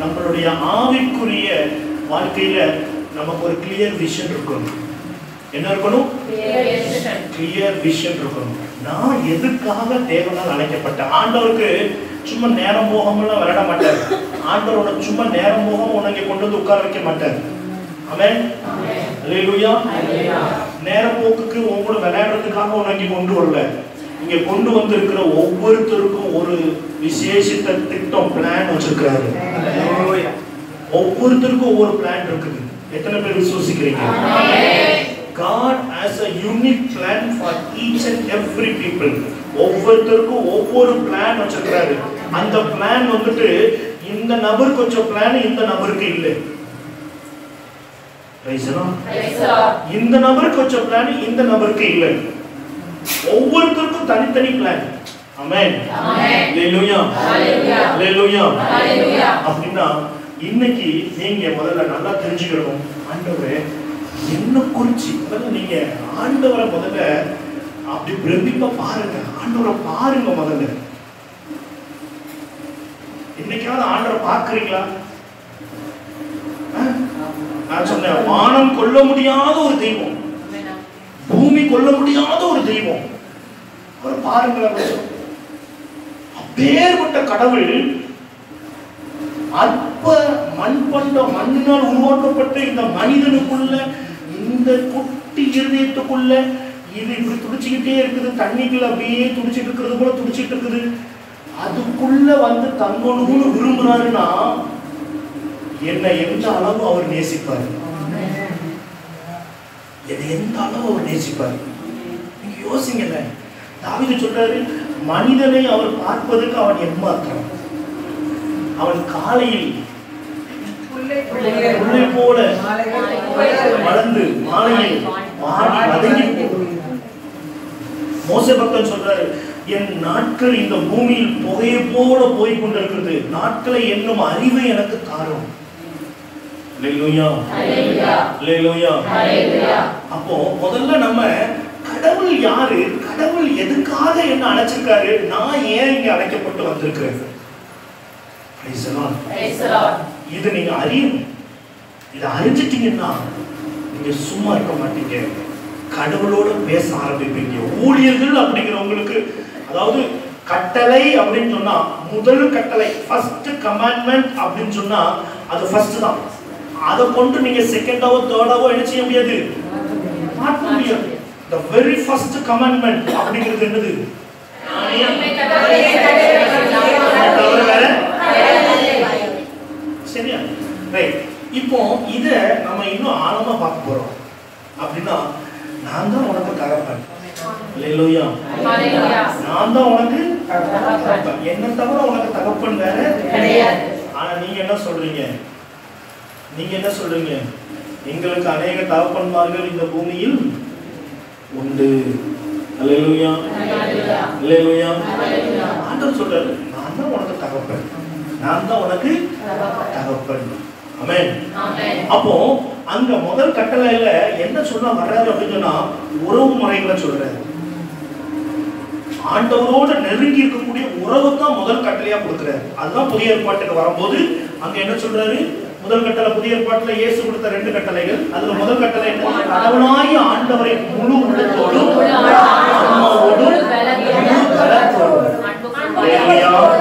நம்மளுடைய ஆவிக்குரிய வாழ்க்கையில நமக்கு ஒரு கிளியர் விஷன் இருக்கணும். என்ன இருக்கணும். கிளியர் விஷன் இருக்கணும். நான் எதுக்காக தேவனால் அழைக்கப்பட்டேன் ஆண்டவருக்கு சும்மா நேரம் போகமெல்லாம் விளையாட மாட்டார். ஆண்டவரோட சும்மா நேரம் போகம் உனக்கு கொண்டு வந்து உட்கார வைக்க மாட்டார். ஆமென்? அல்லேலூயா நேரம் போக்குக்கு உங்களோட விளையாடுறதுக்காக உனக்கு கொண்டு வரல. இங்க கொண்டு வந்திருக்கிற ஒவ்வொருத்தருக்கும் ஒரு விசேஷித்த திட்டம் பிளான் வச்சிருக்கிறாரு. ஒவ்வொருத்தருக்கும் ஒவ்வொரு பிளான் இருக்குது. எத்தனை பேர் விசுவசிக்கிறீங்க? God has a unique plan for each and every people. ஒவ்வொருத்தருக்கும் ஒவ்வொரு பிளான் வச்சிருக்கிறாரு. அந்த பிளான் வந்துட்டு இந்த நபருக்கு வச்ச பிளான் இந்த நபருக்கு இல்லை. இந்த நபருக்கு வச்ச பிளான் இந்த நபருக்கு இல்லை. ஒவ்வொருத்தருக்கும் தனித்தனி பிளான் Hallelujah. ஹalleluya Hallelujah. அப்படின்னா இன்னைக்கு நீங்க முதல்ல நல்லா தெரிஞ்சுக்கணும். ஆண்டவரே என்ன குறிச்சு? நீங்க ஆண்டவரை முதல்ல அப்படி பிரமிப்பா பாருங்க. ஆண்டவரை பாருங்க முதல்ல. இன்னைக்காவது ஆண்டவரை பார்க்கறீங்களா? நான் சொன்னேன் வானம் கொல்ல முடியாத ஒரு தெய்வம். பூமி கொல்ல முடியாத ஒரு தெய்வம். அவர் பாருங்களேன் அப்பேற்பட்ட கடவுள் அற்ப மண்பண்ட மண்ணினால் உருவாக்கப்பட்ட இந்த மனிதனுக்குள்ள இந்த குட்டி இருதயத்துக்குள்ள இது இப்படி துடிச்சுக்கிட்டே இருக்குது. தண்ணிக்குள்ள அப்படியே துடிச்சிட்டு இருக்கிறது போல துடிச்சிட்டு இருக்குது. அதுக்குள்ள வந்து தங்கணும்னு விரும்புறாருன்னா என்னை எந்த அளவு அவர் நேசிப்பார்? எது எந்த அளவு அவர் நேசிப்பார்? நீங்க யோசிங்கல்ல தாவீது சொல்றாரு மனிதனை அவர் பார்ப்பதற்கு அவன் எம்மாத்திரம். அவன் காலையில் உள்ளே போல வளர்ந்து மாலையில் வாடி வதங்கி. மோசே பக்தன் சொல்றாரு என் நாட்கள் இந்த பூமியில் புகையை போல போய் கொண்டிருக்கிறது. நாட்களை என்னும் அறிவை எனக்கு தாரும். அப்போ முதல்ல நம்ம கடவுள் யாரு கடவுள் எதுக்காக என்ன அழைச்சிருக்காரு? நான் ஏன் இங்க அழைக்கப்பட்டு வந்திருக்கிறேன்? இது நீங்க அறியணும். இதை அறிஞ்சிட்டீங்கன்னா நீங்க சும்மா இருக்க மாட்டீங்க. கடவுளோட பேச ஆரம்பிப்பீங்க. ஊழியர்கள் அப்படிங்கிறவங்களுக்கு அதாவது கட்டளை அப்படின்னு சொன்னா முதல் கட்டளை ஃபர்ஸ்ட் கமாண்ட்மெண்ட் அப்படின்னு சொன்னா அது ஃபர்ஸ்ட் தான். அதை கொண்டு நீங்க செகண்டாவோ தேர்டாவோ என்ன செய்ய முடியாது? மாற்ற முடியாது. த வெரி ஃபர்ஸ்ட் கமாண்ட்மெண்ட் அப்படிங்கிறது என்னது அதை தவிர வேற சரியா? ரைட் இப்போ இத நம்ம இன்னும் ஆழமா பார்க்க போறோம். அப்படின்னா நான் தான் உனக்கு தகப்பன். இல்லையா. நான் தான் உனக்கு தகப்பன். என்ன தவிர உனக்கு தகப்பன் வேற கிடையாது. ஆனா நீங்க என்ன சொல்றீங்க? நீங்க என்ன சொல்றீங்க? எங்களுக்கு அநேக தகப்பன்மார்கள் இந்த பூமியில் உண்டு. அல்லேலூயா. அல்லேலூயா. ஆண்டவர் சொல்றாரு நான் தான் உனக்கு தகப்பன். நான் தான் உனக்கு தகப்பன். அப்போ அங்க முதல் கட்டளையில என்ன சொல்ல வர்றாரு அப்படின்னு சொன்னா உறவு முறைகளை சொல்றாரு. ஆண்டவரோட நெருங்கி இருக்கக்கூடிய உறவு தான் முதல் கட்டளையா கொடுக்குறாரு. அதுதான் புதிய ஏற்பாட்டுக்கு வரும்போது அங்க என்ன சொல்றாரு? முதல் கட்டளை புதிய ஏற்பாட்டுல இயேசு கொடுத்த ரெண்டு கட்டளைகள். அதுல முதல் கட்டளை என்ன? கடவுளாய ஆண்டவரை முழு உள்ளத்தோடும் ஹalleluya.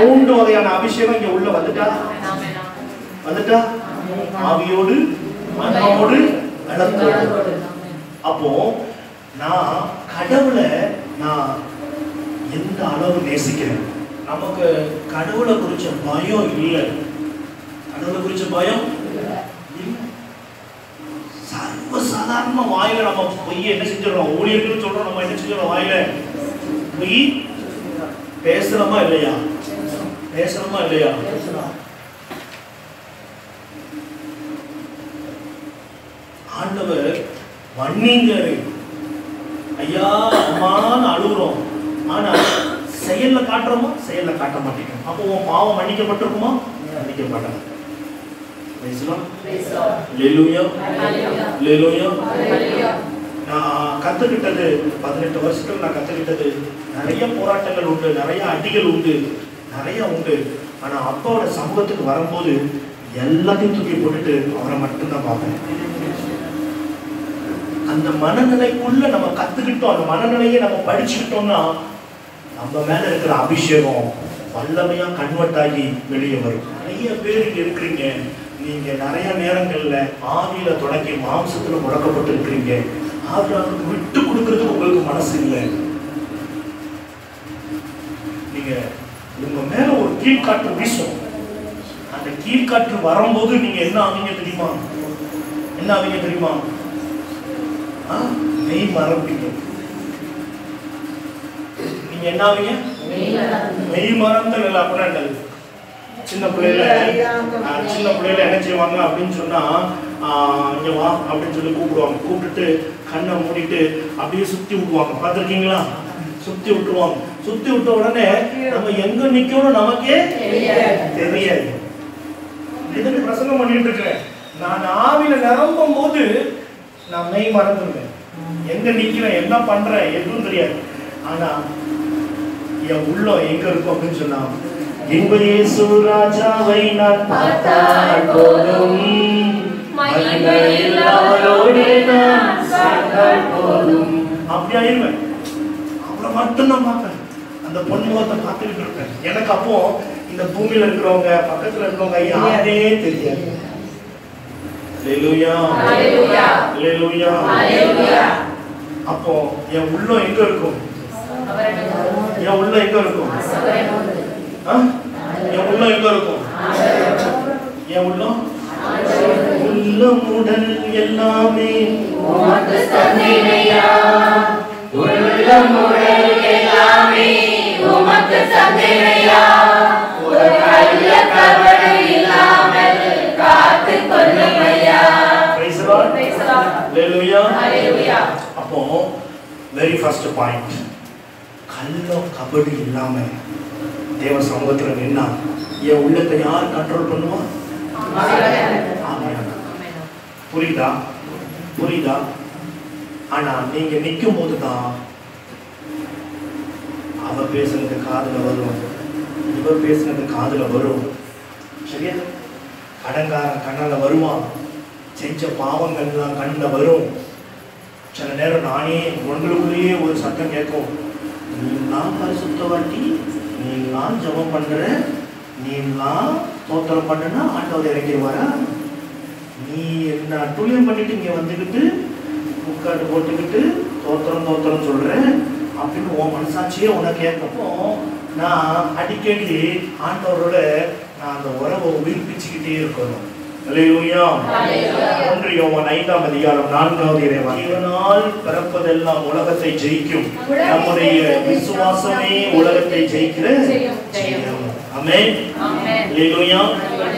மூன்று வகையான அபிஷேகம் இங்க உள்ள வந்துட்டா வந்துட்டா ஆவியோடு ஆன்மாவோடு பலத்தோடு அப்போ நான் கடவுளை நான் எந்த அளவு நேசிக்கிறேன் நமக்கு கடவுளை குறிச்ச பயம் இல்லை கடவுளை குறிச்ச பயம் இல்லை சர்வ சாதாரண வாயில நம்ம பொய் என்ன செஞ்சிடறோம் ஊழியர்கள் சொல்றோம் நம்ம என்ன செஞ்சிடறோம் வாயில பொய் பேசுறோமா இல்லையா? பேசுறோமா இல்லையா? ஆண்டவர் மன்னிங்காரு ஐயா அம்மான்னு அழுகுறோம். ஆனா செயல்ல காட்டுறோமா? செயல்ல காட்ட மாட்டேங்கிறோம். அப்போ உன் பாவம் மன்னிக்கப்பட்டிருக்குமா? மன்னிக்கப்படாது Praise the Lord. நான் கற்றுக்கிட்டது பதினெட்டு வருஷத்துக்கு நான் கற்றுக்கிட்டது நிறைய போராட்டங்கள் உண்டு நிறைய அடிகள் உண்டு நிறைய உண்டு. ஆனால் அப்பாவோட சமூகத்துக்கு வரும்போது எல்லாத்தையும் தூக்கி போட்டுட்டு அவரை மட்டும்தான் பார்ப்பேன். அந்த மனநிலைக்குள்ள நம்ம கத்துக்கிட்டோம் அந்த மனநிலையை நம்ம படிச்சுக்கிட்டோம்னா நம்ம மேல இருக்கிற அபிஷேகம் வல்லமையா கன்வெர்ட் ஆகி வெளியே வரும். நிறைய பேர் இங்க இருக்கிறீங்க. நீங்க நிறைய நேரங்கள்ல ஆவியில தொடங்கி மாம்சத்துல முடக்கப்பட்டு இருக்கிறீங்க ஆவியாருக்கு விட்டு கொடுக்கறதுக்கு உங்களுக்கு மனசு இல்லை. நீங்க உங்க மேல ஒரு கீழ்காற்று வீசும். அந்த கீழ்காற்று வரும்போது நீங்க என்ன ஆவீங்க தெரியுமா? என்ன ஆவீங்க தெரியுமா? ஆ? மெய் மறப்பீங்க. நீங்க என்ன ஆவீங்க? மெய் மறந்தல் இல்லை அப்படின்னா சின்ன பிள்ளையில சின்ன பிள்ளையில என்ன செய்வாங்க அப்படின்னு சொன்னா இங்க வா அப்படின்னு சொல்லி கூப்பிடுவாங்க. கூப்பிட்டுட்டு கண்ணை மூடிட்டு அப்படியே சுத்தி விடுவாங்க. பார்த்திருக்கீங்களா? சுத்தி விட்டுருவாங்க. சுத்தி விட்ட உடனே நம்ம எங்க நிக்கணும் நமக்கே தெரியாது. இதுக்கு பிரசங்கம் பண்ணிட்டு இருக்கிறேன் நான் ஆவியில நிரம்பும் போது நான் மெய் மறந்துடுவேன். எங்க நிக்கிறேன் என்ன பண்றேன் எதுவும் தெரியாது. ஆனா என் உள்ளம் எங்க இருக்கும் அப்படின்னு சொன்னா இன்ப இயேசு ராஜாவை நான் பார்த்தால் போதும். மகிமையில் அவரோடு நான் சேர்ந்தால் போதும். அப்படி ஆயிருவேன் அவரை மட்டும் நான் பார்ப்பேன் அந்த பொன்முகத்தை பார்த்துக்கிட்டு இருப்பேன். எனக்கு அப்போ இந்த பூமியில இருக்கிறவங்க பக்கத்துல இருக்கிறவங்க யாரே தெரியாது. அப்போ என் உள்ளம் எங்க இருக்கும். என் உள்ளம் எங்க இருக்கும்? என் உள்ளம் எங்க இருக்கும்? என் உள்ளம்? உள்ளம் உடல் எல்லாமே தந்தேனையா. உள்ளமுடல் எல்லாமே உமக்கு. ஒரு இல்லாமல் கொள்ளுமையா. அப்போ வெரி ஃபர்ஸ்ட் பாயிண்ட் கள்ளம் கபடி இல்லாம தேவ சமூகத்துல நின்னா என் உள்ளத்தை யார் கண்ட்ரோல் பண்ணுவா ஆவியானவர். புரியுதா? புரியுதா? ஆனா நீங்க நிற்கும் போதுதான் அவ பேசுனது காதுல வரும். இவ பேசுனது காதுல வரும். சரியா? கடங்காரன் கண்ணால வருவான். செஞ்ச பாவங்கள்லாம் கண்ணில் வரும். சில நேரம் நானே உங்களுக்குள்ளேயே ஒரு சத்தம் கேட்கும். நீலாம் பரிசுத்தவாட்டி நீலாம் ஜபம் பண்ற நீலாம் தோத்திரம் பண்ணுனா ஆண்டவர் இறங்கிடுவாரா நீ என்ன அட்டுழியம் பண்ணிட்டு இங்க வந்துக்கிட்டு முக்காடு போட்டுக்கிட்டு தோத்திரம் தோத்திரம் சொல்ற? அப்படின்னு உன் மனசாட்சியே உனக்கு கேட்கப்போ நான் அடிக்கடி ஆண்டவரோட நான் அந்த உறவை உயிர்ப்பிச்சுக்கிட்டே இருக்கணும். ஐந்தாம் அதிகாரம் நான்காவது இறைவன் இவனால் பிறப்பதெல்லாம் உலகத்தை ஜெயிக்கும். நம்முடைய விசுவாசமே உலகத்தை ஜெயிக்கிற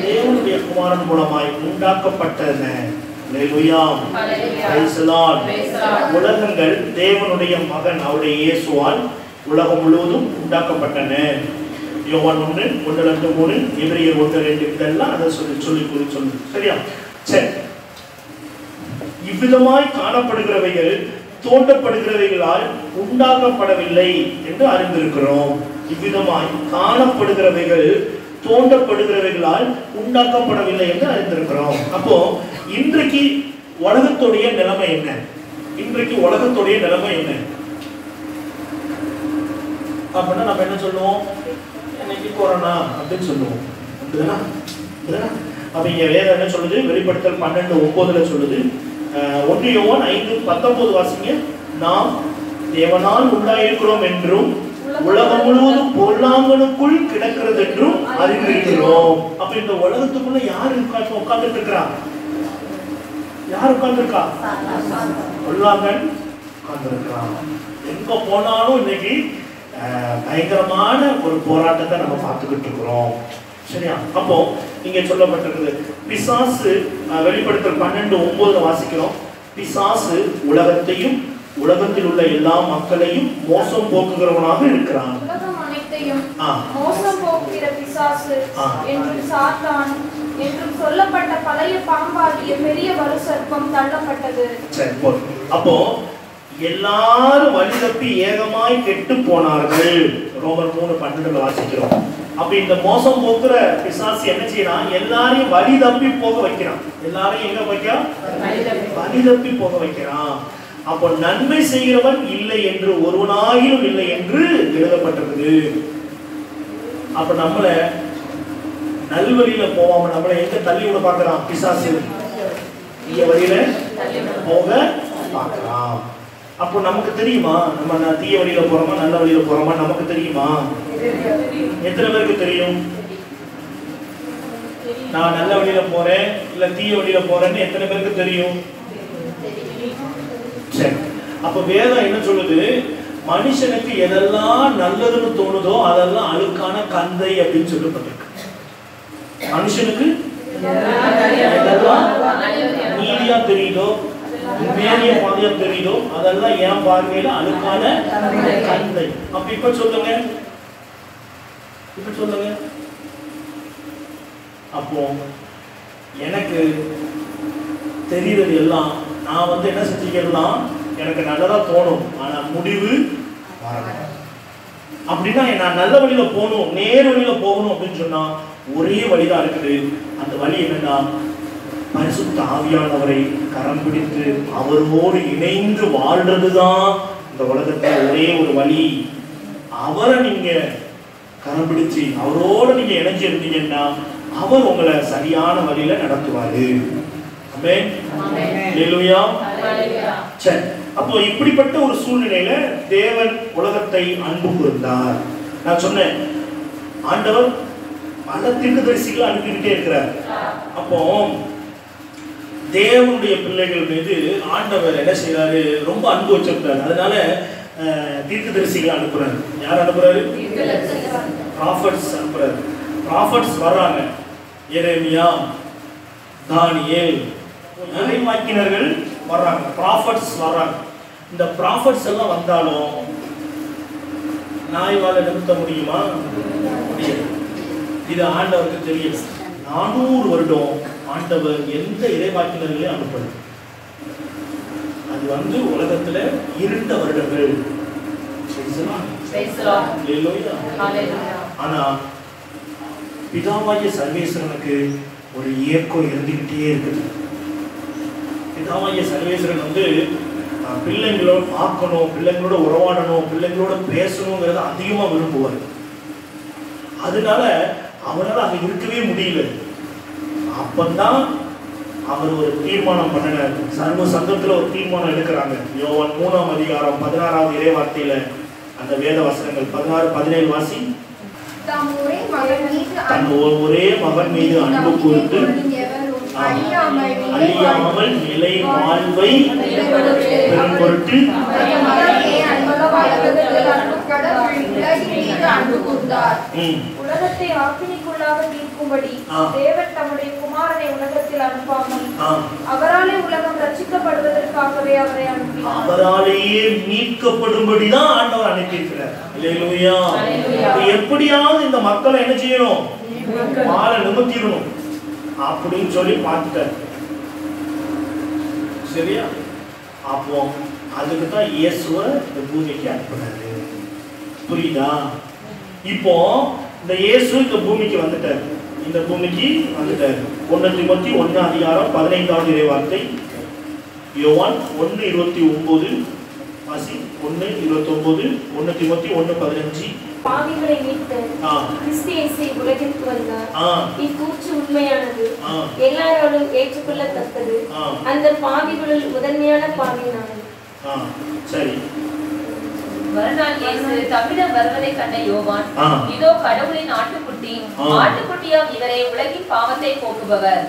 தேவனுடைய குமாரன் மூலமாய் உண்டாக்கப்பட்டன. உலகங்கள் தேவனுடைய மகன் அவருடைய இயேசுவால் உலகம் முழுவதும் உண்டாக்கப்பட்டன. யோவான் ஒன்று ஒன்று ரெண்டு மூணு எபிரியர் ஒன்று ரெண்டு இதெல்லாம் அதை சொல்லி சொல்லி கூறி சொல்லு. சரியா? சரி இவ்விதமாய் காணப்படுகிறவைகள் தோண்டப்படுகிறவைகளால் உண்டாக்கப்படவில்லை என்று அறிந்திருக்கிறோம். இவ்விதமாய் காணப்படுகிறவைகள் தோண்டப்படுகிறவைகளால் உண்டாக்கப்படவில்லை என்று அறிந்திருக்கிறோம். அப்போ இன்றைக்கு உலகத்துடைய நிலைமை என்ன? இன்றைக்கு உலகத்துடைய நிலைமை என்ன? அப்படின்னா நம்ம என்ன சொல்லுவோம்? இன்னைக்கு கொரோனா அப்படின்னு சொல்லுவோம். அப்படிதானா? அப்ப இங்க வேதம் என்ன சொல்லுது? வெளிப்படுத்தல் பன்னெண்டு ஒன்பதுல சொல்லுது ஒன்று யோன் ஐந்து பத்தொன்பது வாசிங்க நாம் தேவனால் உண்டாயிருக்கிறோம் என்றும் உலகம் முழுவதும் பொல்லாங்கனுக்குள் கிடக்கிறது என்றும் அறிந்திருக்கிறோம். அப்ப இந்த உலகத்துக்குள்ள யார் உட்கார்ந்து உட்கார்ந்துட்டு இருக்கிறா யார் உட்கார்ந்துருக்கா? பொல்லாங்கன் உட்கார்ந்துருக்கான் எங்க போனாலும் இன்னைக்கு அஹ், பயங்கரமான ஒரு போராட்டத்தை நம்ம பார்த்துக்கிட்டு இருக்கிறோம். சரியா? அப்போ இங்க சொல்லப்பட்டிருக்குது பிசாசு அஹ், வெளிப்படுத்தல் பன்னெண்டு ஒன்பதுல வாசிக்கிறோம். பிசாசு உலகத்தையும் உலகத்தில் உள்ள எல்லா மக்களையும் மோசம் போக்குகிறவனாக இருக்கிறான். மோசம் போக்குகிற பிசாசு. என்றும் சாத்தான் என்றும் சொல்லப்பட்ட பழைய பாம்பாகிய பெரிய வலு சர்ப்பம் தள்ளப்பட்டது. அப்போ எல்லாரும் வழி தப்பி ஏகமாய் கெட்டு போனார்கள். ரோமர் மூணு பன்னெண்டுல வாசிக்கிறோம். அப்ப இந்த மோசம் போக்குற பிசாசு என்ன செய்யறான்? எல்லாரையும் வழி தப்பி போக வைக்கிறான். எல்லாரையும் எங்க வைக்கிறான்? வழி தப்பி போக வைக்கிறான். அப்போ நன்மை செய்கிறவன் இல்லை என்று ஒருவனாயிலும் இல்லை என்று எழுதப்பட்டிருக்குது அப்ப நம்மள நல்வழியில போவாம நம்மளை எங்க தள்ளி விட பாக்குறான் பிசாசு. தீய வழியில போக பார்க்கலாம் அப்போ நமக்கு தெரியுமா? நம்ம தீய வழியில போறோமா நல்ல வழியில போறோமா? நமக்கு தெரியுமா? எத்தனை பேருக்கு தெரியும்? நான் நல்ல வழியில போறேன் இல்ல தீய வழியில போறேன்னு எத்தனை பேருக்கு தெரியும்? சரி அப்ப வேதம் என்ன சொல்லுது? மனுஷனுக்கு எதெல்லாம் நல்லதுன்னு தோணுதோ அதெல்லாம் அழுக்கான கந்தை அப்படின்னு சொல்லப்பட்டிருக்கு. மனுஷனுக்கு எதெல்லாம் நீதியா தெரியுதோ உண்மையான பாதையா தெரியுதோ அதெல்லாம் என் பார்வையில அழுக்கான கந்தை. அப்ப இப்ப சொல்லுங்க. இப்ப சொல்லுங்க. அப்போ எனக்கு தெரிகிறது எல்லாம் நான் வந்து என்ன செஞ்சுக்கலாம் எனக்கு நல்லதாக தோணும் ஆனால் முடிவு வரணும். அப்படின்னா நான் நல்ல வழியில் போகணும் நேர் வழியில் போகணும் அப்படின்னு சொன்னால் ஒரே வழிதான் இருக்குது. அந்த வழி என்னன்னா பரிசுத்த ஆவியானவரை கரம் பிடித்து அவரோடு இணைந்து வாழ்றதுதான் இந்த உலகத்தில் ஒரே ஒரு வழி. அவரை நீங்கள் கரம் பிடிச்சு அவரோட நீங்கள் இணைஞ்சு இருந்தீங்கன்னா அவர் உங்களை சரியான வழியில் நடத்துவார். அப்போ இப்படிப்பட்ட ஒரு சூழ்நிலையில தேவன் உலகத்தை அன்பு கூர்ந்தார். நான் சொன்னேன் ஆண்டவர் பல தீர்க்கதரிசிகளை அனுப்பிக்கிட்டே இருக்கிறார். அப்போ தேவனுடைய பிள்ளைகள் மீது ஆண்டவர் என்ன செய்யறாரு ரொம்ப அன்பு வச்சிருக்காரு. அதனால தீர்க்கதரிசிகளை அனுப்புறாரு. யார் அனுப்புறாரு? ப்ராஃபட்ஸ் அனுப்புறாரு. ப்ராஃபட்ஸ் வர்றாங்க. எரேமியா தானியேல் இறைவாக்கினர்கள் வர்றாங்க. ப்ராஃபட்ஸ் வர்றாங்க. இந்த ப்ராஃபட்ஸ் எல்லாம் வந்தாலும் நாய்வால நிறுத்த முடியுமா? முடியாது. இது ஆண்டவருக்கு தெரியும். நானூறு வருடம் ஆண்டவர் எந்த இறைவாக்கினர்களையும் அனுப்பல. அது வந்து உலகத்துல இருண்ட வருடங்கள். ஆனா பிதாவாகிய சர்வேஸ்வரனுக்கு ஒரு ஏக்கம் இருந்துகிட்டே இருக்குது. பிதாவாகிய சர்வேஸ்வரன் வந்து பிள்ளைங்களோட பார்க்கணும் பிள்ளைங்களோட உறவாடணும் பிள்ளைங்களோட பேசணுங்கிறத அதிகமா விரும்புவார். அதனால அவரால் அங்க இருக்கவே முடியல. அப்பந்தான் அவர் ஒரு தீர்மானம் பண்ணினார். சர்வ சங்கத்துல ஒரு தீர்மானம் எடுக்கிறாங்க. யோவான் மூணாம் அதிகாரம் பதினாறாவது இறைவார்த்தையில அந்த வேத வசனங்கள் பதினாறு பதினேழு வாசி. தன் ஒரே மகன் மீது அன்பு கூர்ந்து அழியாமல் நிலை வாழ்வை பெரும் பொருட்டு உலகத்தை ஆக்கினிக்குள்ளாக தீர்க்கும்படி. தேவன் தம்முடைய குமாரனை உலகத்தில் அனுப்பாமல் அவராலே உலகம் ரட்சிக்கப்படுவதற்காகவே அவரை அவராலேயே மீட்கப்படும்படிதான் ஆண்டவர் அனுப்பியிருக்கிறார். எப்படியாவது இந்த மக்களை என்ன செய்யணும்? நிமித்திடணும். அப்படின்னு சொல்லி பார்த்துட்டார். சரியா? அப்போ அதுக்கு தான் இயேசுவை இந்த பூமிக்கு அனுப்புனாரு. புரியுதா? இப்போ இந்த இயேசு இந்த பூமிக்கு வந்துட்டார். இந்த பூமிக்கு வந்துட்டார். ஒன்னு திமுத்தி ஒன்னு அதிகாரம் பதினைந்தாவது இறைவார்த்தை. யோவான் ஒன்னு இருபத்தி ஒன்பது வாசி ஒன்னு இருபத்தி ஒன்பது ஒன்னு திமுத்தி ஒன்னு பதினஞ்சு. பாவிகளை மீட்க கிறிஸ்து இயேசு உலகிற்கு வந்தார். இக்கூற்று உண்மையானது. எல்லாராலும் ஏற்றுக்கொள்ளத்தக்கது. அந்த பாவிகளுள் முதன்மையான பாவி நான். சரி. மறுநாள் இயேசு தம்மிடம் வருவதை கண்ட யோவான் இதோ கடவுளின் ஆட்டுக்குட்டி. ஆட்டுக்குட்டியாம் இவரே உலகின் பாவத்தை போக்குபவர்.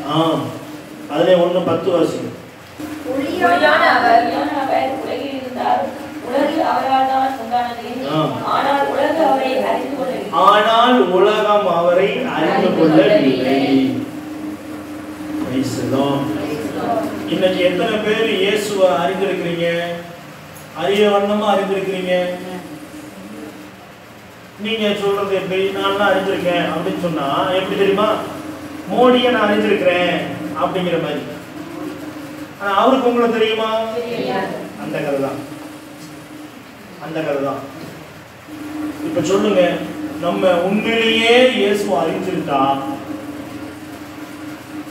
அதுல ஒண்ணு பத்து ஒளியான அவர் உலகில் இருந்தார். உலகு அவரால் தான் உண்டானது. ஆ. ஆனால் உலகு அவரை அறிந்து கொள்ளவில்லை. ஆனால் உலகம் அவரை அறிந்து கொள்ளவில்லை. இன்னைக்கு எத்தனை பேர் இயேசுவை அறிந்திருக்கிறீங்க? அறிய வண்ணமா அறிந்திருக்கிறீங்க? நீங்க சொல்றது எப்படி? நான் அறிஞ்சிருக்கேன் அப்படின்னு சொன்னா எப்படி தெரியுமா? மோடியை நான் அறிஞ்சிருக்கிறேன் அப்படிங்கிற மாதிரி. ஆனா அவருக்கு உங்களை தெரியுமா? அந்த கதை தான் அந்த கதை தான் இப்ப சொல்லுங்க நம்ம உண்மையிலேயே இயேசு அறிஞ்சிருந்தா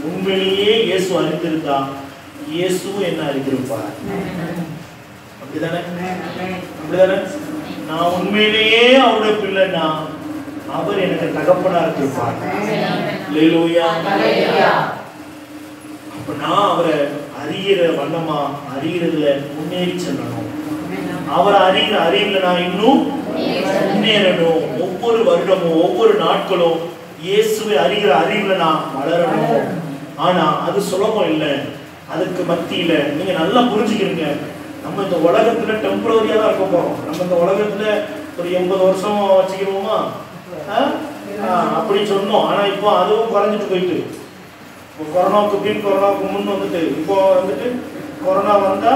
உண்மையிலேயே இயேசு அறிந்திருந்தா இயேசுவும் என்ன அறிந்திருப்பார்? அப்படிதானே? அப்படிதானே? நான் உண்மையிலேயே அவருடைய பிள்ளைனா அவர் எனக்கு தகப்பனா இருந்திருப்பார். அப்ப நான் அவரை அறிகிற வண்ணமா அறிகிறதுல முன்னேறி செல்லணும். அவரை அறிகிற அறிவுல நான் இன்னும் முன்னேறணும். ஒவ்வொரு வருடமும் ஒவ்வொரு நாட்களும் இயேசுவை அறிகிற அறிவுல நான் வளரணும். ஆனா அது சுலபம் இல்லை. அதுக்கு மத்தியில நீங்க நல்லா புரிஞ்சுக்கிறீங்க நம்ம இந்த உலகத்துல டெம்பரரியா தான் இருக்க போறோம். நம்ம இந்த உலகத்துல ஒரு எண்பது வருஷம் வச்சுக்கிறோமா? அப்படி சொன்னோம். ஆனா இப்போ அதுவும் குறைஞ்சிட்டு போயிட்டு. இப்போ கொரோனாவுக்கு பின் கொரோனாவுக்கு முன் வந்துட்டு இப்போ வந்துட்டு கொரோனா வந்தா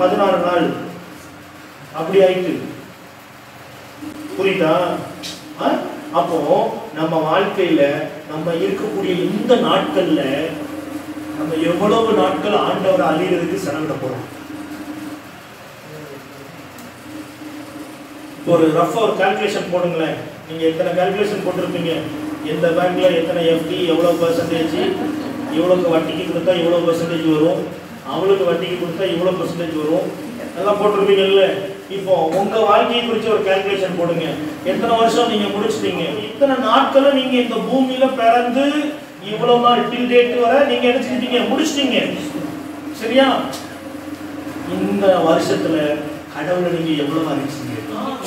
பதினாறு நாள். அப்படி ஆயிட்டு புரியுதா? ஆ? அப்போ நம்ம வாழ்க்கையில நம்ம இருக்கக்கூடிய இந்த நாட்கள்ல நம்ம எவ்வளவு நாட்கள் ஆண்டவரை அழியறதுக்கு செலவிட போறோம்? ஒரு ரஃப் ஒரு கால்குலேஷன் போடுங்களேன். நீங்க எத்தனை கால்குலேஷன் போட்டிருப்பீங்க? எந்த பேங்க்ல எத்தனை எஃப்டி எவ்வளவு பர்சன்டேஜ் இவ்வளோக்கு வட்டிக்கு கொடுத்தா இவ்வளவு பர்சன்டேஜ் வரும். அவளுக்கு வட்டிக்கு கொடுத்தா இவ்வளவு பர்சன்டேஜ் வரும். எல்லாம் போட்டிருப்பீங்கல்ல? இப்போ உங்க வாழ்க்கையை குறித்து ஒரு கால்குலேஷன் போடுங்க. எத்தனை வருஷம் நீங்க முடிச்சிட்டீங்க? இத்தனை நாட்களும் நீங்க இந்த பூமியில பிறந்து இவ்வளவு நாள் டில் டேட் வரை நீங்க என்ன செஞ்சிட்டீங்க முடிச்சிட்டீங்க. சரியா? இந்த வருஷத்துல கடவுளை நீங்க எவ்வளவு அறிவிச்சீங்க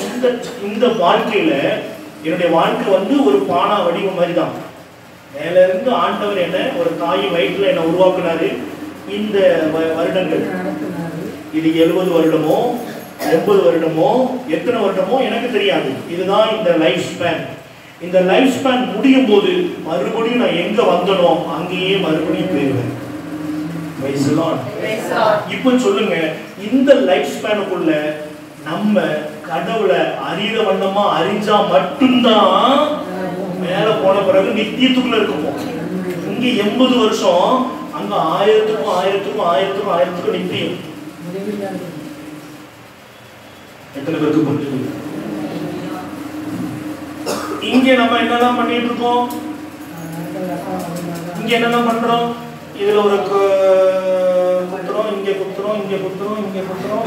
இந்த இந்த வாழ்க்கையில என்னுடைய வாழ்க்கை வந்து ஒரு பானா வடிவம் மாதிரி தான் மேல இருந்து ஆண்டவர் என்ன ஒரு தாய் வயிற்றுல என்ன உருவாக்குனாரு? இந்த வருடங்கள். இது எழுபது வருடமோ எண்பது வருடமோ எத்தனை வருடமோ எனக்கு தெரியாது. இதுதான் இந்த லைஃப் ஸ்பேன் இந்த லைஃப் ஸ்பேன் முடியும் போது மறுபடியும் நான் எங்க வந்தனோ அங்கேயே மறுபடியும் Lord. இப்போ சொல்லுங்க இந்த லைஃப் ஸ்பேனுக்குள்ள நம்ம கடவுளை அறிகிற வண்ணமா அறிஞ்சா மட்டும்தான் மேல போன பிறகு நித்தியத்துக்குள்ள இருக்குமோ இங்க எண்பது வருஷம் அங்க ஆயிரத்துக்கும் ஆயிரத்துக்கும் ஆயிரத்துக்கும் ஆயிரத்துக்கும் நித்தியம். எத்தனை பேருக்கு புரிஞ்சுது இங்கே நம்ம என்னெல்லாம் பண்ணிட்டு இருக்கோம்? இங்க என்னெல்லாம் பண்றோம்? இதுல ஒரு குத்துறோம் இங்க குத்துறோம் இங்க குத்துறோம் இங்க குத்துறோம்.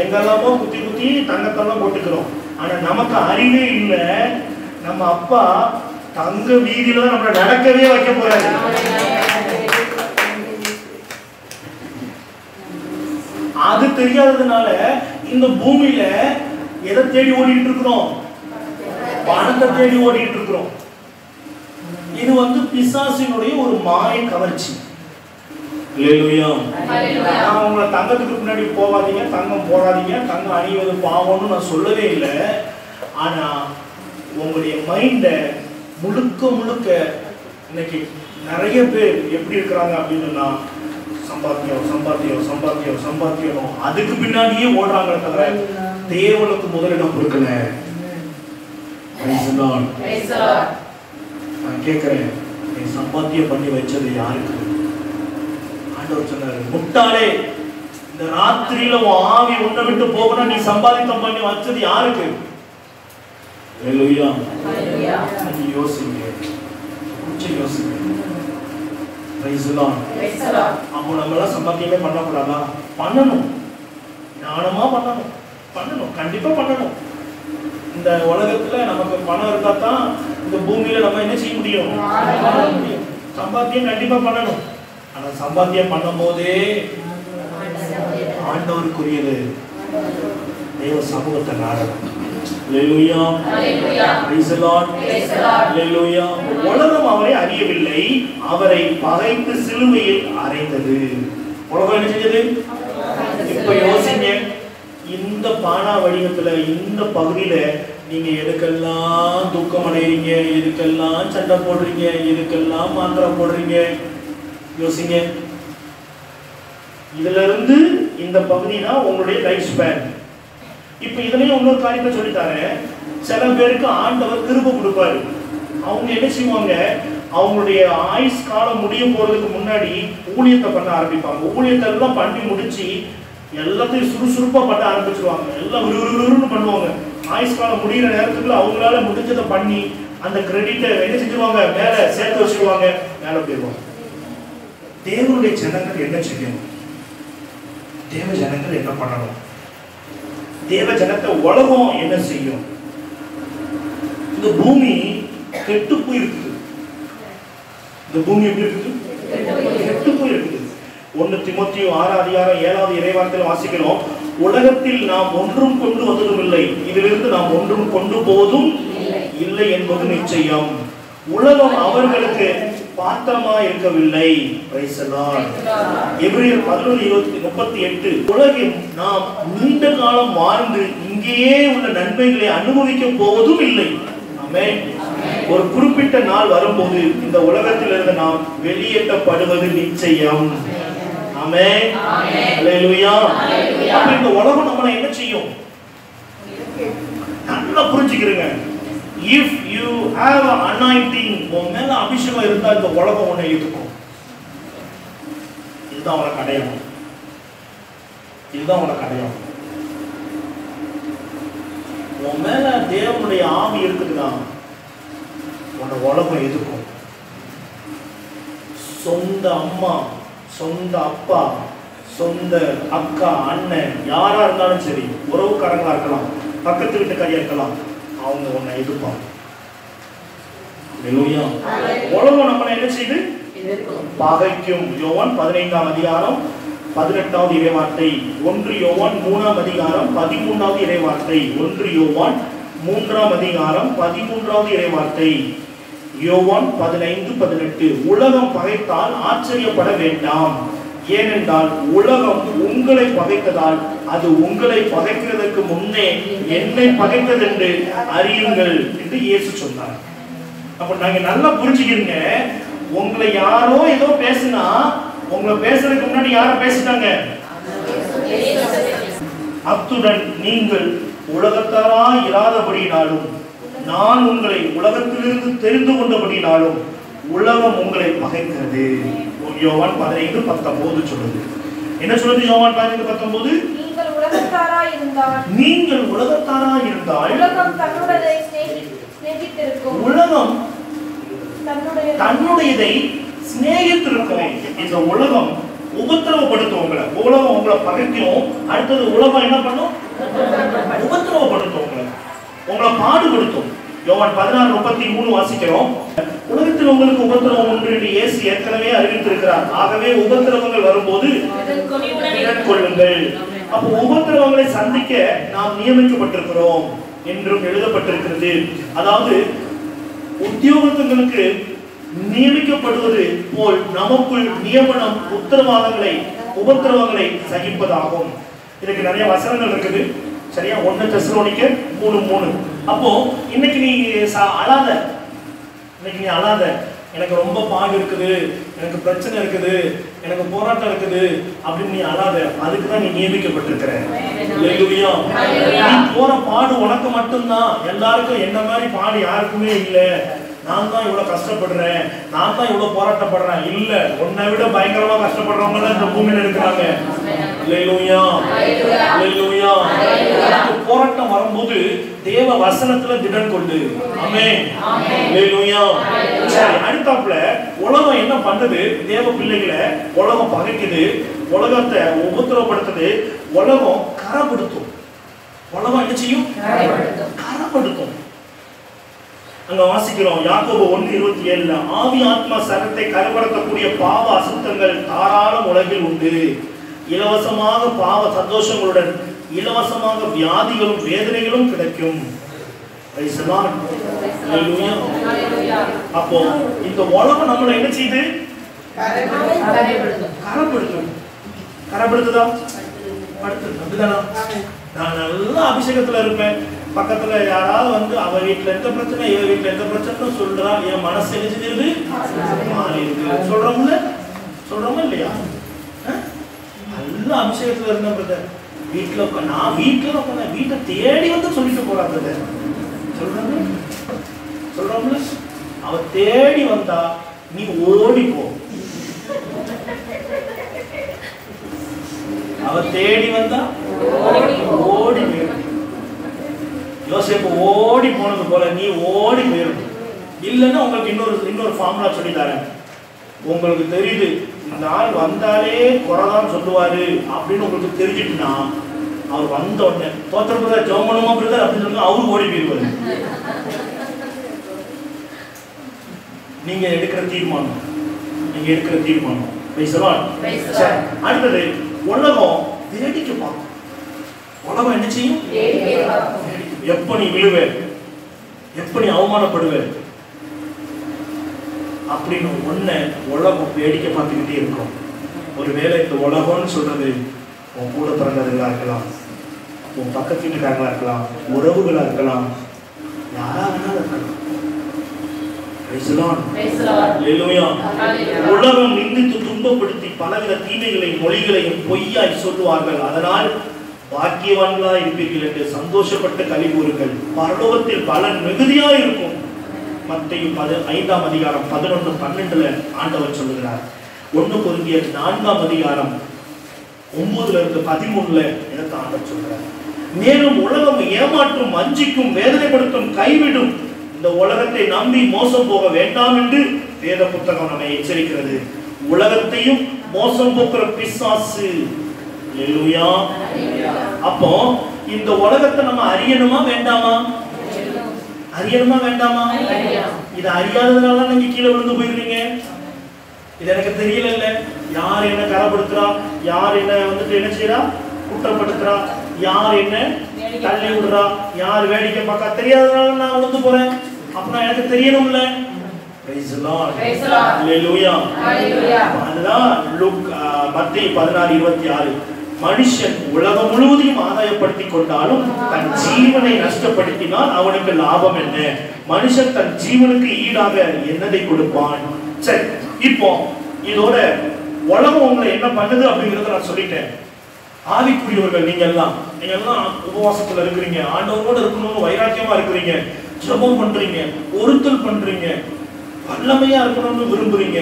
எங்கெல்லாமோ குத்தி குத்தி தங்கத்தெல்லாம் போட்டுக்கிறோம். ஆனா நமக்கு அறிவே இல்லை நம்ம அப்பா தங்க வீதியில நம்மளை நடக்கவே வைக்க போறாரு. அது தெரியாததுனால இந்த பூமியில எதை தேடி ஓடிட்டு இருக்கிறோம்? பணத்தை தேடி ஓடிட்டு இருக்கிறோம். இது வந்து பிசாசினுடைய ஒரு மாய கவர்ச்சி. நான் உங்களை தங்கத்துக்கு பின்னாடி போகாதீங்க தங்கம் போடாதீங்க தங்கம் அணிவது பாவம்னு நான் சொல்லவே இல்லை. ஆனா உங்களுடைய மைண்டை முழுக்க முழுக்க இன்னைக்கு நிறைய பேர் எப்படி இருக்கிறாங்க அப்படின்னா சம்பாத்தியம் சம்பாத்தியம் சம்பாத்தியம் சம்பாத்தியம் அதுக்கு பின்னாடியே ஓடுறாங்களே தவிர தேவனுக்கு முதலிடம் கொடுக்கல. நான் கேட்கிறேன் நீ சம்பாத்தியம் பண்ணி வச்சது யாருக்கு? ஆண்டவர் சொன்னாரு முட்டாளே இந்த ராத்திரியில உன் ஆவி உன்னை விட்டு போகணும் நீ சம்பாதித்தம் பண்ணி வச்சது யாருக்கு? யோசிங்க. கொஞ்சம் யோசிங்க. அப்போ நம்ம எல்லாம் சம்பாத்தியமே பண்ணக்கூடாதா? பண்ணணும். ஞானமா பண்ணணும். பண்ணணும். கண்டிப்பா பண்ணணும். இந்த உலகத்துல நமக்கு பணம் இருந்தா தான் இந்த பூமியில நம்ம என்ன செய்ய முடியும். சம்பாத்தியம் கண்டிப்பா பண்ணணும். ஆனா சம்பாத்தியம் பண்ணும் போதே ஆண்டவருக்குரியது. தேவ சமூகத்தை நாடகம் உலகம் அவரை அறியவில்லை அவரை பகைத்து சிலுவையில் அறைந்தது. உலகம் என்ன செஞ்சது? இப்ப யோசிங்க. இந்த பானா வடிவத்துல இந்த பகுதியில நீங்க எதுக்கெல்லாம் துக்கம் அடைகிறீங்க எதுக்கெல்லாம் சண்டை போடுறீங்க எதுக்கெல்லாம் மாத்திரம் போடுறீங்க? யோசிங்க. இதுல இருந்து இந்த பகுதி தான் உங்களுடைய லைஃப் ஸ்பேன் இப்ப இதுலயும் இன்னொரு காரியத்தை சொல்லித்தாரு சில பேருக்கு ஆண்டவர் திரும்ப கொடுப்பாரு. அவங்க என்ன செய்வாங்க? அவங்களுடைய ஆயுஸ் காலம் முடிய போறதுக்கு முன்னாடி ஊழியத்தை பண்ண ஆரம்பிப்பாங்க. ஊழியத்தை எல்லாம் பண்ணி முடிச்சு எல்லாத்தையும் சுறுசுறுப்பா பண்ண ஆரம்பிச்சிருவாங்க. எல்லாம் விறுவிறுன்னு பண்ணுவாங்க. ஆயுஸ் காலம் முடிகிற நேரத்துக்குள்ள அவங்களால முடிஞ்சதை பண்ணி அந்த கிரெடிட்டை என்ன செஞ்சிருவாங்க? மேல சேர்த்து வச்சிருவாங்க. மேல போயிருவாங்க தேவனுடைய ஜனங்கள் என்ன செய்யணும்? தேவ ஜனங்கள் என்ன பண்ணணும்? தேவ ஜனத்தை உலகம் என்ன செய்யும்? இந்த பூமி கெட்டு போயிருக்குது. இந்த பூமி எப்படி இருக்குது? கெட்டு போயிருக்குது. ஒண்ணு திமுத்தியும் ஆறு அதிகாரம் ஏழாவது இறைவாரத்தில் வாசிக்கிறோம். உலகத்தில் நாம் ஒன்றும் கொண்டு வந்ததும் இல்லை. இதிலிருந்து நாம் ஒன்றும் கொண்டு போவதும் இல்லை. என்பது நிச்சயம். உலகம் அவர்களுக்கு பாத்திரமா இருக்கவில்லை. எபிரேயர் பதினொன்று இருபத்தி முப்பத்தி எட்டு. உலகில் நாம் நீண்ட காலம் வாழ்ந்து இங்கேயே உள்ள நன்மைகளை அனுபவிக்க போவதும் இல்லை. ஆமென். ஒரு குறிப்பிட்ட நாள் வரும்போது இந்த உலகத்திலிருந்து நாம் வெளியேற்றப்படுவது நிச்சயம். அப்ப இந்த உலகம் நம்மளை என்ன செய்யும்? நல்லா புரிஞ்சுக்கிறீங்க இஃப் யூ ஹாவ் அனாயிட்டிங் உன் மேல அபிஷேகம் இருந்தா இந்த உலகம் உன்னை இருக்கும் இதுதான் உனக்கு அடையாளம். இதுதான் உனக்கு அடையாளம். உன் மேல தேவனுடைய ஆவி இருக்குதுன்னா உன்னை உலகம் எதிர்க்கும். சொந்த அம்மா சொந்த அப்பா சொந்த அக்கா அண்ணன் யாரா இருந்தாலும் சரி உறவுக்காரங்களா இருக்கலாம் பக்கத்து வீட்டுக்காரியா இருக்கலாம் அவங்க உன்னை எதிர்ப்பாங்க. உலகம் நம்மளை என்ன செய்யுது பகைக்கும். யோவான் பதினைந்தாம் அதிகாரம் பதினெட்டாவது இறைவார்த்தை. ஒன்று யோவான் மூணாம் அதிகாரம் பதிமூன்றாவது இறைவார்த்தை. ஒன்று யோவான் மூன்றாம் அதிகாரம் பதிமூன்றாவது இறைவார்த்தை. யோவான் பதினைந்து பதினெட்டு. உலகம் பகைத்தால் ஆச்சரியப்பட வேண்டாம். ஏனென்றால் உலகம் உங்களை பகைத்ததால் அது உங்களை பகைக்கிறதற்கு முன்னே என்னை பகைத்தது என்று அறியுங்கள் என்று இயேசு சொன்னார். அப்ப நாங்க நல்லா புரிஞ்சுக்கிறீங்க உங்களை யாரோ ஏதோ பேசுனா உங்களை பேசுறதுக்கு முன்னாடி யாரோ பேசிட்டாங்க? அத்துடன் நீங்கள் உலகத்தாரா இராதபடியினாலும் நான் உங்களை உலகத்திலிருந்து தெரிந்து கொண்டபடினாலும் உலகம் உங்களை பகைக்கிறது. யோவான் பதினைந்து பத்தொன்பது சொல்லுது. என்ன சொல்லுது யோவான் பதினைந்து பத்தொன்பது நீங்கள் உலகத்தாரா இருந்தால் உலகம் தன்னுடைய தன்னுடையதை சிநேகித்திருக்கும் இந்த உலகம் உபத்திரவப்படுத்தும் உங்களை. உலகம் உங்களை பகைக்கும். அடுத்தது உலகம் என்ன பண்ணும்? உபத்திரவப்படுத்தும் உங்களை. உங்களை பாடுபடுத்தும். யோவான் பதினாறு முப்பத்தி மூணு வாசிக்கிறோம். உலகத்தில் உங்களுக்கு உபத்திரவம் உண்டு என்று இயேசு ஏற்கனவே அறிவித்திருக்கிறார். ஆகவே உபத்திரவங்கள் வரும்போது கொள்ளுங்கள் அப்போ உபத்திரவங்களை சந்திக்க நாம் நியமிக்கப்பட்டிருக்கிறோம் என்றும் எழுதப்பட்டிருக்கிறது. அதாவது உத்தியோகத்துங்களுக்கு நியமிக்கப்படுவது போல் நமக்குள் நியமனம் உத்தரவாதங்களை உபத்திரவங்களை சகிப்பதாகும். இதுக்கு நிறைய வசனங்கள் இருக்குது. சரியா? ஒன்னு தெசலோனிக்க மூணு மூணு. அப்போ இன்னைக்கு நீ அழாத இன்னைக்கு நீ அழாத. எனக்கு ரொம்ப பாடு இருக்குது. எனக்கு பிரச்சனை இருக்குது. எனக்கு போராட்டம் இருக்குது. அப்படின்னு நீ அழாத. அதுக்கு தான் நீ நியமிக்கப்பட்டிருக்கிற. நீ போற பாடு உனக்கு மட்டும்தான். எல்லாருக்கும் என்ன மாதிரி பாடு யாருக்குமே இல்லை. நான் தான் இவ்வளவு கஷ்டப்படுறேன் நான் தான் இவ்வளவு போராட்டப்படுறேன். இல்ல உன்னை விட பயங்கரமா கஷ்டப்படுறவங்க தான் இந்த பூமியில இருக்கிறாங்க. போராட்டம் வரும்போது தேவ வசனத்துல திடன் கொண்டு. அமே சரி அடுத்தாப்புல உலகம் என்ன பண்ணுது? தேவ பிள்ளைகளை உலகம் பகைக்குது. உலகத்தை உபத்திரப்படுத்துது உலகம் கரப்படுத்தும். உலகம் என்ன செய்யும்? கரப்படுத்தும். அங்க வாசிக்கிறோம். யாக்கோபு ஒன்று இருபத்தி ஏழுல ஆவி ஆத்மா சரத்தை கரப்படுத்தக்கூடிய பாவ அசுத்தங்கள் தாராளம் உலகில் உண்டு. இலவசமாக பாவ சந்தோஷங்களுடன் இலவசமாக வியாதிகளும் வேதனைகளும் கிடைக்கும். அப்போ இந்த உலகம் நம்மளை என்ன செய்யுது கரப்படுத்தும். கரப்படுத்துதா? படுத்துது அப்படிதானா? நான் நல்ல அபிஷேகத்துல இருப்பேன். பக்கத்துல யாராவது வந்து அவ வீட்டுல எந்த பிரச்சனை இவ வீட்டுல எந்த பிரச்சனை சொல்றா என் மனசு என்ன செஞ்சிருது மாறி இருக்கு. சொல்றோம்ல? சொல்றோமா இல்லையா? நல்ல அபிஷேகத்துல இருந்த பிரதர் வீட்டுல உட்கா நான் வீட்டுல உட்காந்து வீட்டை தேடி வந்து சொல்லிட்டு போறா பிரதர் சொல்றாங்க சொல்றோம்ல? அவ தேடி வந்தா நீ ஓடி போ. அவ தேடி வந்தா ஓடி போயிடும் யோசேப்பு ஓடி போனது போல நீ ஓடி போயிடும் இல்லைன்னா உங்களுக்கு இன்னொரு இன்னொரு ஃபார்முலா சொல்லி தரேன். உங்களுக்கு தெரியுது இந்த ஆள் வந்தாலே குறைதான் சொல்லுவாரு அப்படின்னு உங்களுக்கு தெரிஞ்சிட்டுனா அவர் வந்த உடனே தோத்திர பிரதர் பண்ணுமா பிரதர் அப்படின்னு சொல்லி அவரு ஓடி போயிருவாரு நீங்க எடுக்கிற தீர்மானம் நீங்க எடுக்கிற தீர்மானம். அடுத்தது உலகம் வேடிக்கை பார்க்கும். உலகம் என்ன செய்யும். எப்ப நீ விழுவே? எப்ப நீ அவமானப்படுவே? அப்படின்னு ஒண்ணு உலகம் வேடிக்கை பார்த்துக்கிட்டே இருக்கும். ஒருவேளை இந்த உலகம்னு சொல்றது உன் கூட பிறந்தவர்களா இருக்கலாம் உன் பக்கத்து வீட்டுக்காரங்களா இருக்கலாம் உறவுகளா இருக்கலாம் யாரா வேணாலும் இருக்கலாம். உலகம் நிந்தித்து துன்பப்படுத்தி பலவித தீமைகளையும் மொழிகளையும் பொய்யாய் சொல்லுவார்கள். அதனால் பாக்கியவான்களா இருப்பீர்கள் என்று சந்தோஷப்பட்டு கலி கூறுங்கள் பரலோகத்தில் பலன் மிகுதியா இருக்கும் மத்தையும் பது ஐந்தாம் அதிகாரம் பதினொன்று பன்னெண்டுல ஆண்டவர் சொல்லுகிறார். ஒண்ணு பொருந்திய நான்காம் அதிகாரம் ஒன்பதுல இருந்து பதிமூணுல எனக்கு ஆண்டவர் சொல்றார் மேலும் உலகம் ஏமாற்றும் வஞ்சிக்கும் வேதனைப்படுத்தும் கைவிடும். இந்த உலகத்தை நம்பி மோசம் போக வேண்டாம் என்று வேத புத்தகம் நம்மை எச்சரிக்கிறது. உலகத்தையும் மோசம் போக்குற பிசாசு. அப்போ இந்த உலகத்தை நம்ம அறியணுமா வேண்டாமா? அறியணுமா வேண்டாமா. இது அறியாததுனால நீங்க கீழே விழுந்து போயிருவீங்க இது எனக்கு தெரியல யார் என்ன கரப்படுத்துறா யார் என்ன வந்துட்டு என்ன செய்யறா குற்றப்படுத்துறா? யார் என்ன தள்ளி விடுறா? யார் வேடிக்கை பார்க்க தெரியாததுனால நான் விழுந்து போறேன். அப்படின்னா எனக்கு தெரியணும்ல. அதுதான் மத்திய பதினாறு இருபத்தி ஆறு. மனுஷன் உலகம் முழுவதையும் ஆதாயப்படுத்திக் கொண்டாலும் தன் ஜீவனை நஷ்டப்படுத்தினால் அவனுக்கு லாபம் என்ன? மனுஷன் தன் ஜீவனுக்கு ஈடாக என்னதை கொடுப்பான்? சரி இப்போ இதோட உலகம் உங்களை என்ன பண்ணுது அப்படிங்கறத நான் சொல்லிட்டேன். ஆவிக்குரியவர்கள் நீங்க எல்லாம் நீங்க எல்லாம் உபவாசத்துல இருக்கிறீங்க ஆண்டவரோட இருக்கணும்னு வைராக்கியமா இருக்கிறீங்க ஜபம் பண்றீங்க ஒருத்தல் பண்றீங்க வல்லமையா இருக்கணும்னு விரும்புறீங்க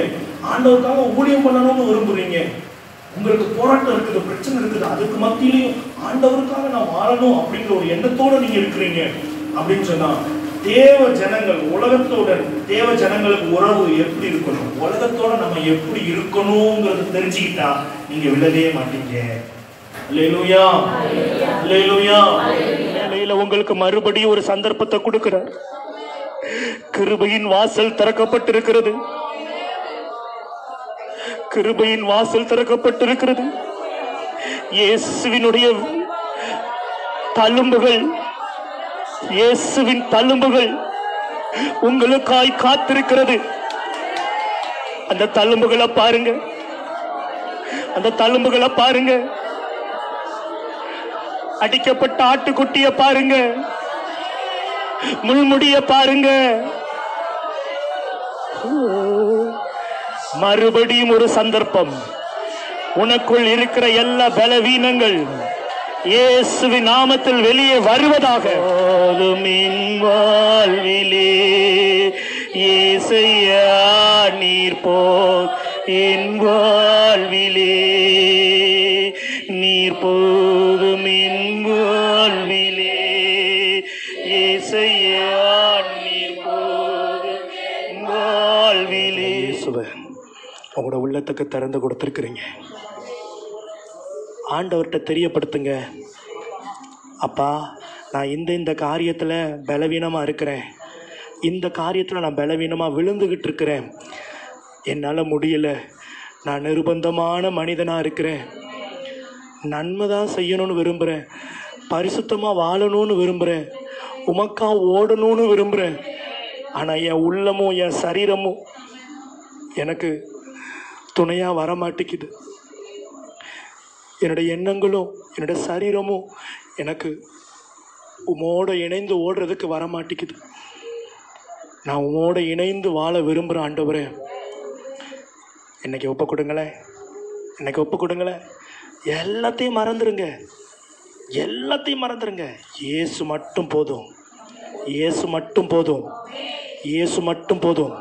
ஆண்டவருக்காக ஊழியம் பண்ணணும்னு விரும்புறீங்க உங்களுக்கு போராட்டம் இருக்குது பிரச்சனை இருக்குது அதுக்கு மத்தியிலையும் ஆண்டவருக்காக நான் வாழணும் அப்படிங்கிற ஒரு எண்ணத்தோட நீங்க இருக்கிறீங்க அப்படின்னு சொன்னா தேவ ஜனங்கள் உலகத்தோட தேவ ஜனங்களுக்கு உறவு எப்படி இருக்கணும்? உலகத்தோட நம்ம எப்படி இருக்கணுங்கிறது தெரிஞ்சுக்கிட்டா நீங்க விழவே மாட்டீங்க. வேலையில உங்களுக்கு மறுபடியும் ஒரு சந்தர்ப்பத்தை கொடுக்கிறார் கிருபையின் வாசல் திறக்கப்பட்டிருக்கிறது. கிருபையின் வாசல் திறக்கப்பட்டிருக்கிறது. இயேசுவினுடைய தழும்புகள் இயேசுவின் தழும்புகள் உங்களுக்காய் காத்திருக்கிறது. அந்த தழும்புகளை பாருங்க. அந்த தழும்புகளை பாருங்க. அடிக்கப்பட்ட ஆட்டுக்குட்டிய பாருங்க. முள்முடிய பாருங்க. மறுபடியும் ஒரு சந்தர்ப்பம். உனக்குள் இருக்கிற எல்லா பலவீனங்கள் இயேசுவின் நாமத்தில் வெளியே வருவதாக. போதும் வாழ்விலே ஏசையா நீர் போ என் வாழ்விலே. நீர் போதும் என் வாழ்விலே உங்களோட உள்ளத்துக்கு திறந்து கொடுத்துருக்குறீங்க. ஆண்டவர்கிட்ட தெரியப்படுத்துங்க. அப்பா நான் இந்த இந்த காரியத்தில் பலவீனமாக இருக்கிறேன். இந்த காரியத்தில் நான் பலவீனமாக விழுந்துக்கிட்டு இருக்கிறேன். என்னால் முடியல. நான் நிர்பந்தமான மனிதனாக இருக்கிறேன். நன்மை தான் செய்யணும்னு விரும்புகிறேன் பரிசுத்தமாக வாழணும்னு விரும்புகிறேன் உமக்கா ஓடணும்னு விரும்புகிறேன் ஆனால் என் உள்ளமும் என் சரீரமும் எனக்கு துணையாக வர மாட்டேங்குது என்னுடைய எண்ணங்களும் என்னுடைய சரீரமும் எனக்கு உமோட இணைந்து ஓடுறதுக்கு வர மாட்டேங்குது நான் உமோட இணைந்து வாழ விரும்புகிறேன் ஆண்டவரே என்னைக்கு ஒப்பு கொடுங்களேன் இன்னைக்கு ஒப்பு கொடுங்களேன் எல்லாத்தையும் மறந்துடுங்க எல்லாத்தையும் மறந்துடுங்க இயேசு மட்டும் போதும். இயேசு மட்டும் போதும். இயேசு மட்டும் போதும்.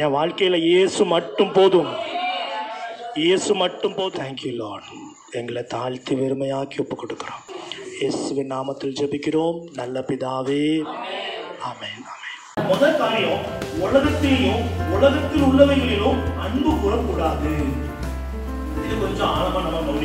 என் வாழ்க்கையில் இயேசு மட்டும் போதும். இயேசு மட்டும் போதும். தேங்க்யூ லார்ட் எங்களை தாழ்த்தி வெறுமையாக்கி ஒப்பு கொடுக்குறோம் இயேசுவின் நாமத்தில் ஜெபிக்கிறோம். நல்ல பிதாவே. ஆமென் ஆமென் முதல் காரியம் உலகத்திலையும் உலகத்தில் உள்ளவைகளிலும் அன்பு கூறக்கூடாது. இது கொஞ்சம் ஆழமா நம்ம